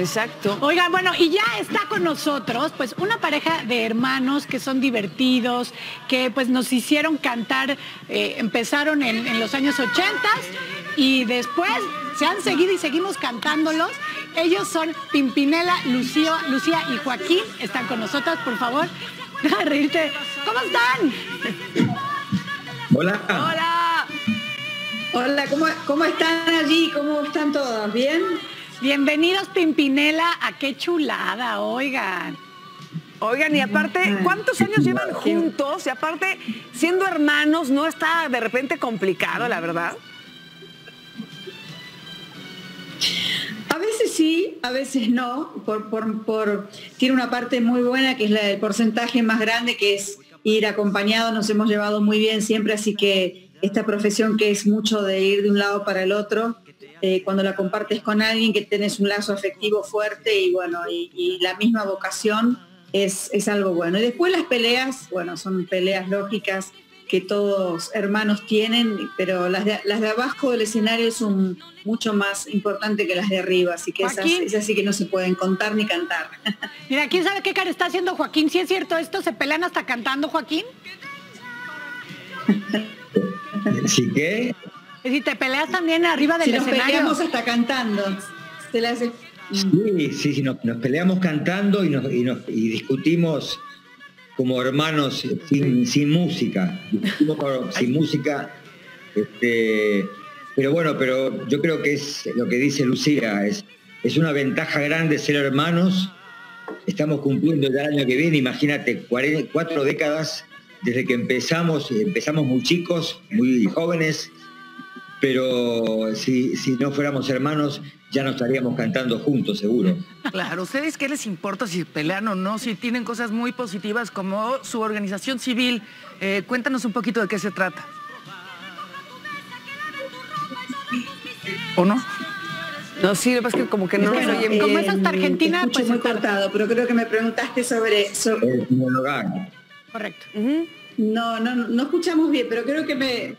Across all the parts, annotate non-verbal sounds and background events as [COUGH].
Exacto. Oigan, bueno, y ya está con nosotros, pues, una pareja de hermanos que son divertidos, que pues nos hicieron cantar, eh, empezaron en, en los años 80 y después se han seguido y seguimos cantándolos. Ellos son Pimpinela, Lucía, Lucía y Joaquín. Están con nosotros, por favor. [LAUGHS] Deja de reírte. ¿Cómo están? Hola. Hola. Hola, ¿cómo, ¿cómo están allí? ¿Cómo están todos? ¿Bien? Bienvenidos, Pimpinela, a qué chulada, oigan. Oigan, y aparte, ¿cuántos años llevan juntos? Y aparte, siendo hermanos, ¿no está de repente complicado, la verdad? A veces sí, a veces no. Por, por, por, tiene una parte muy buena que es la del porcentaje más grande, que es ir acompañado. Nos hemos llevado muy bien siempre, así que esta profesión que es mucho de ir de un lado para el otro, eh, cuando la compartes con alguien que tienes un lazo afectivo fuerte y bueno, y, y la misma vocación es, es, algo bueno. Y después las peleas, bueno, son peleas lógicas que todos hermanos tienen, pero las de, las de abajo del escenario son mucho más importantes que las de arriba, así que esas, esas, sí que no se pueden contar ni cantar. [LAUGHS] Mira, ¿quién sabe qué cara está haciendo Joaquín? ¿Sí es cierto esto? ¿Se pelean hasta cantando, Joaquín? ¿Sí qué? Si te peleas también arriba del si nos escenario. peleamos hasta cantando. Se las... Sí, sí, sí nos, nos, peleamos cantando y, nos, y, nos, y discutimos como hermanos sin, sin música, discutimos sin música, este, pero bueno, pero yo creo que es lo que dice Lucía, es, es una ventaja grande ser hermanos, estamos cumpliendo ya el año que viene, imagínate, cuatro décadas desde que empezamos, empezamos muy chicos, muy jóvenes, pero si, si no fuéramos hermanos ya no estaríamos cantando juntos, seguro. Claro, ¿ustedes qué les importa si pelean o no? Si tienen cosas muy positivas como su organización civil. Eh, cuéntanos un poquito de qué se trata. ¿O no? No, sí, lo que pasa es que como que no bueno, nos oyen. eh, Como es hasta Argentina, pues muy cortado, pero creo que me preguntaste sobre... sobre... El monogamia. Correcto. Uh -huh. No, no, no escuchamos bien, pero creo que me,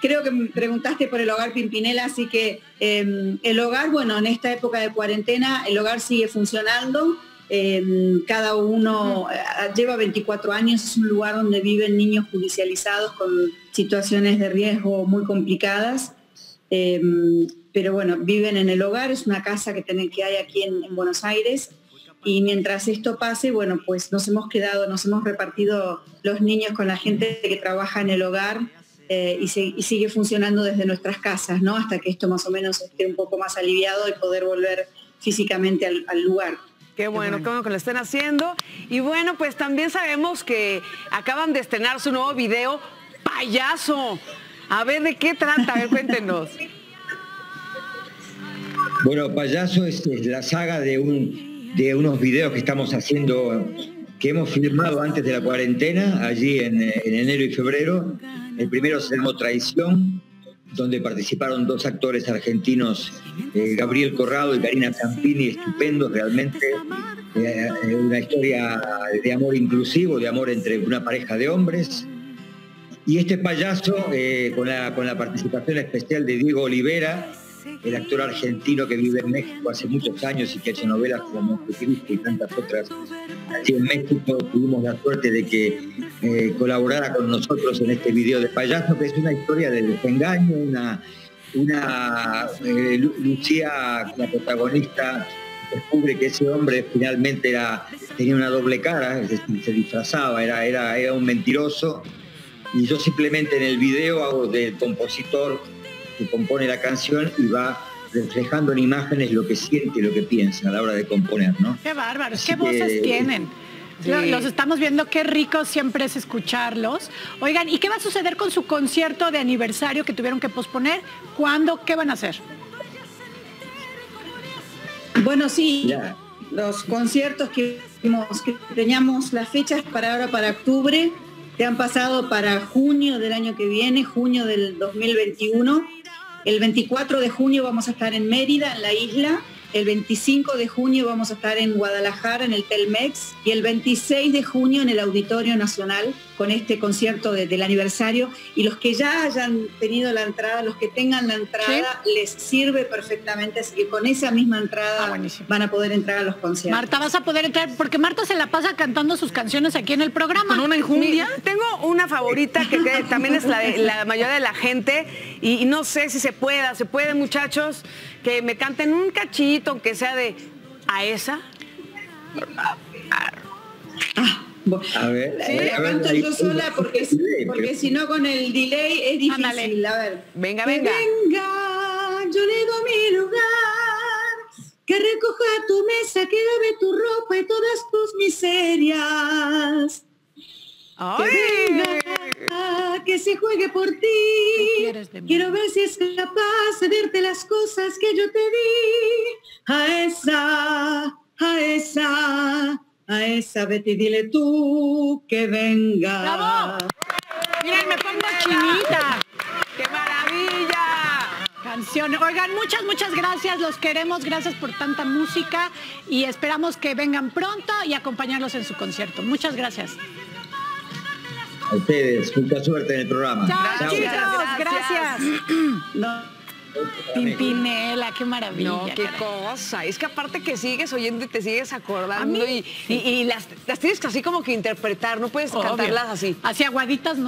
creo que me preguntaste por el hogar Pimpinela, así que eh, el hogar, bueno, en esta época de cuarentena, el hogar sigue funcionando. Eh, cada uno -huh. lleva 24 años, es un lugar donde viven niños judicializados con situaciones de riesgo muy complicadas. Eh, pero bueno, viven en el hogar, es una casa que, ten, que hay aquí en Buenos Aires. Y mientras esto pase, bueno, pues nos hemos quedado, nos hemos repartido los niños con la gente que trabaja en el hogar, eh, y, se, y, sigue funcionando desde nuestras casas, ¿no? Hasta que esto más o menos esté un poco más aliviado y poder volver físicamente al, al lugar. Qué bueno, qué bueno que lo estén haciendo. Y bueno, pues también sabemos que acaban de estrenar su nuevo video, Payaso. A ver, ¿de qué trata? A ver, cuéntenos. Bueno, Payaso es, es la saga de, un, de unos videos que estamos haciendo que hemos filmado antes de la cuarentena, allí en, en enero y febrero. El primero se llamó Traición, donde participaron dos actores argentinos, eh, Gabriel Corrado y Karina Zampini, estupendos realmente. Eh, una historia de amor inclusivo, de amor entre una pareja de hombres. Y este payaso, eh, con, la, con la participación especial de Diego Olivera, el actor argentino que vive en México hace muchos años y que ha hecho novelas como Montecristo y tantas otras. Aquí en México tuvimos la suerte de que eh, colaborara con nosotros en este video de payaso, que es una historia de desengaño, una, una eh, Lucía, la protagonista, descubre que ese hombre finalmente era, tenía una doble cara, se, se disfrazaba, era, era, era un mentiroso. Y yo simplemente en el video hago del compositor que compone la canción y va reflejando en imágenes lo que siente y lo que piensa a la hora de componer, ¿no? Qué bárbaros, qué voces que, tienen. Sí. Los estamos viendo, qué rico siempre es escucharlos. Oigan, ¿y qué va a suceder con su concierto de aniversario que tuvieron que posponer? ¿Cuándo? ¿Qué van a hacer? Bueno, sí, ya. los conciertos que, que teníamos las fechas para ahora, para octubre, que han pasado para junio del año que viene, junio del 2021. El 24 de junio vamos a estar en Mérida, en la isla. El 25 de junio vamos a estar en Guadalajara, en el Telmex, y el 26 de junio en el Auditorio Nacional con este concierto de- del aniversario. Y los que ya hayan tenido la entrada, los que tengan la entrada, les sirve perfectamente. Así que con esa misma entrada Ah, van a poder entrar a los conciertos. Marta, vas a poder entrar, porque Marta se la pasa cantando sus canciones aquí en el programa. Con una enjundia. tengo una favorita que, que también es la de la mayoría de la gente y, y no sé si se pueda, se puede muchachos, que me canten un cachito, aunque sea de a esa. A ver, Sí, a ver, la a ver, canto yo sola porque, Sí, porque si no con el delay es difícil. Ándale. A ver. Venga, Que venga. venga, yo le doy mi lugar, que recoja tu mesa, que lave tu ropa y todas tus miserias. Que ¡Ay! venga, que se juegue por ¿Qué ti. Quiero ver si es capaz de darte las cosas que yo te di. A esa, a esa, a esa, vete y dile tú que venga. ¡Bravo! Miren, me pongo chinita. ¡Qué maravilla! Canción. Oigan, muchas, muchas gracias. Los queremos. Gracias por tanta música y esperamos que vengan pronto y acompañarlos en su concierto. Muchas gracias. A ustedes, mucha suerte en el programa. Chao, Chao. chicos. Gracias. Gracias. [CLEARS THROAT] No. Pimpinela, qué maravilla. No, qué caray. cosa. Es que aparte que sigues oyendo y te sigues acordando mí, y, y- y las, las tienes que así como que interpretar, no puedes Obvio. cantarlas así. Así aguaditas no.